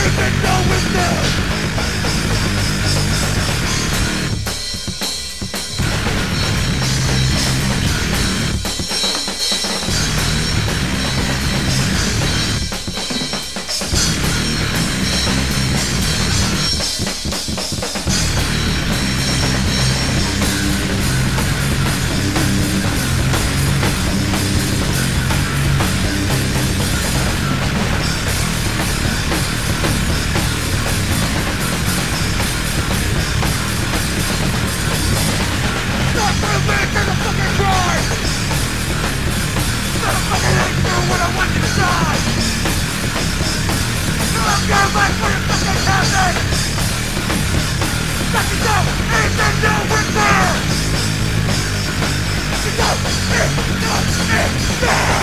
even know it's there Yeah.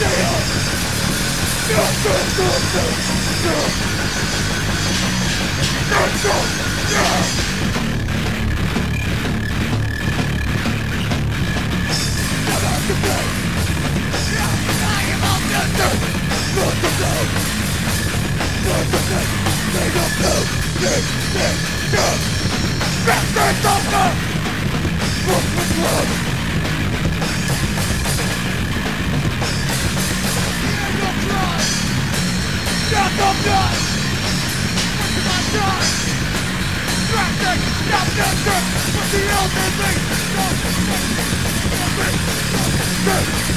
Yeah.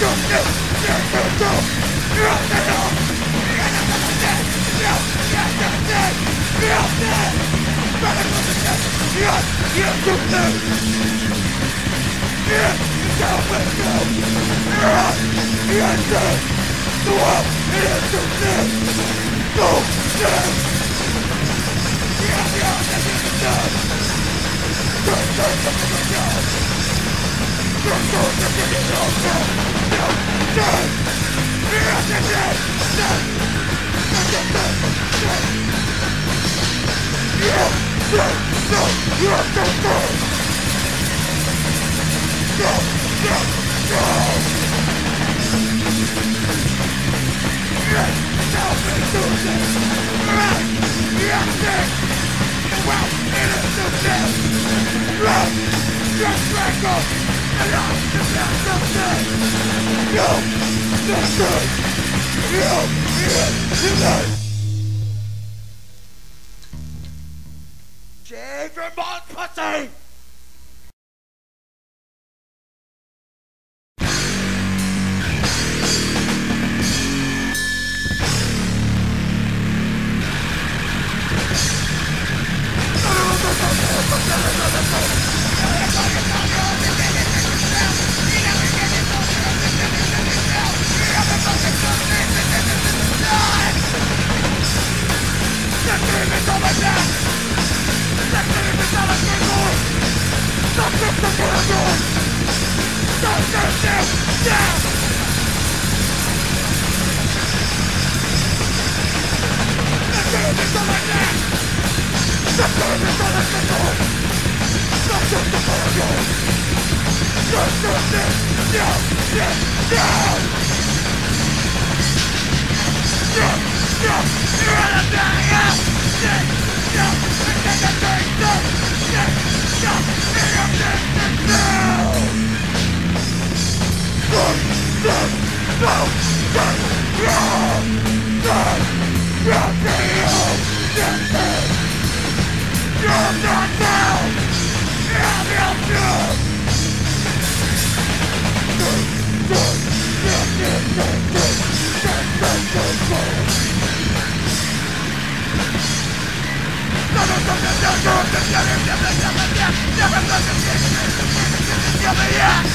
Know it's Let's go! Jay Vermont pussy! You're out of there! Yeah! Yeah! Yeah! Yeah! Yeah! Yeah! Yeah! You're not! Yeah!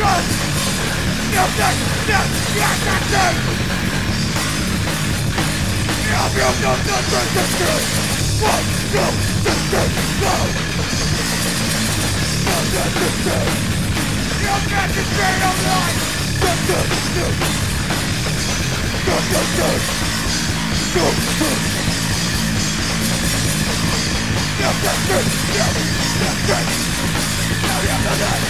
No sense, no, no sense. No real no sense in this world. What no sense? No, no sense. No sense in this world. No sense in real life. No sense, no Yeah, yeah, yeah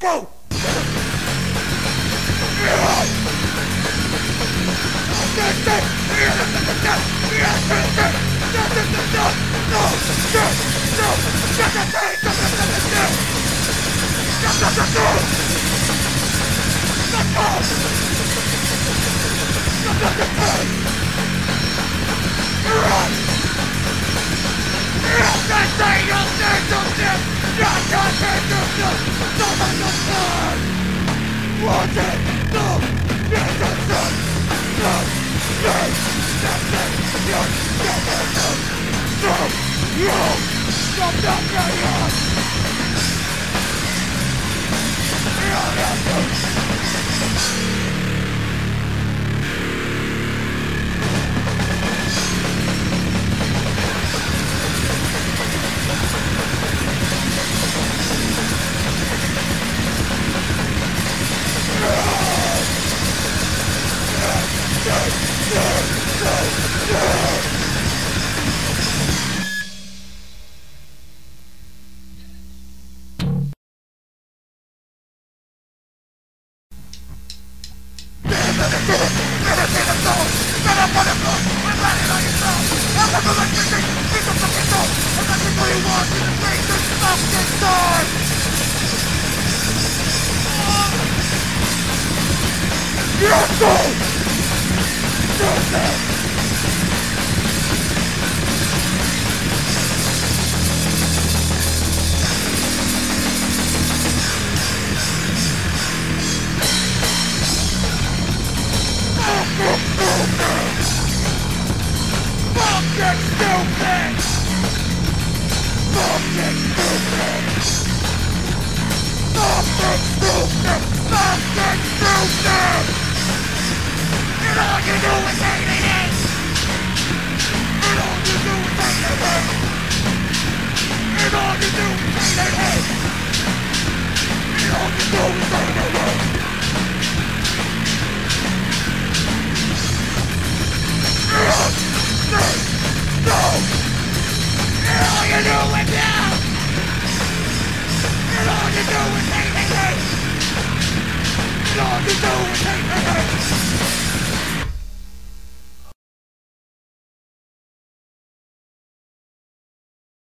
Go! No! No! Go! Go! Crusto! all you. do is hate me is And all you do is hate me is And all you do is hate And all you do is hate